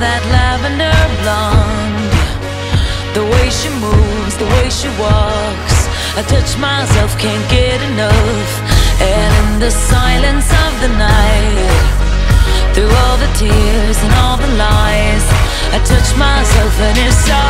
that lavender blonde. The way she moves, the way she walks. I touch myself, can't get enough. And in the silence of the night Through all the tears and all the lies I touch myself and it's all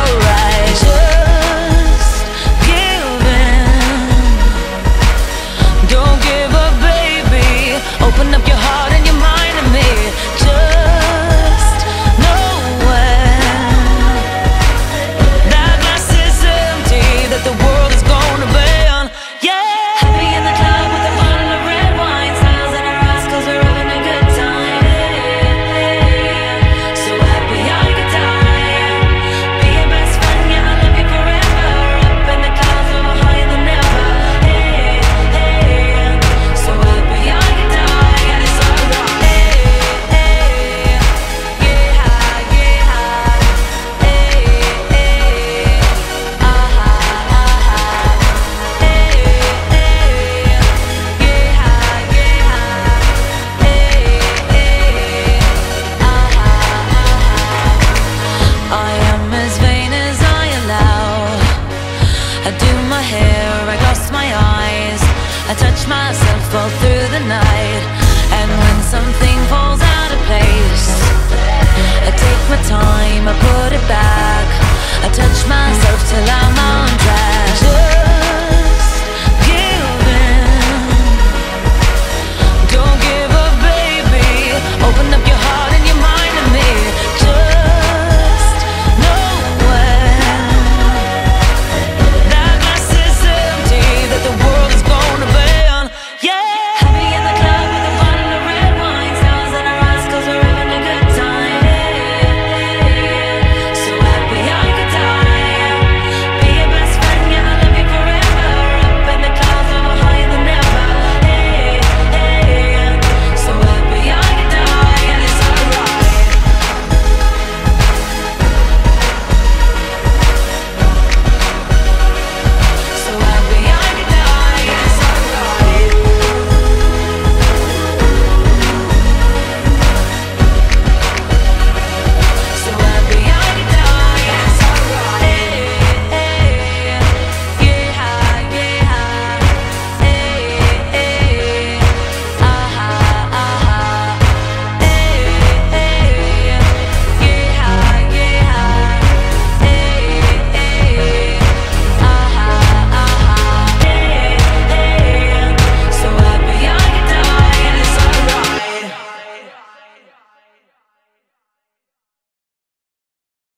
watch myself fall through the night. And when something falls out of place